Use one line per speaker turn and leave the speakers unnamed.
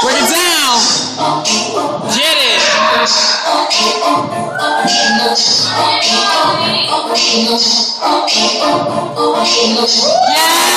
Where
did Yeah.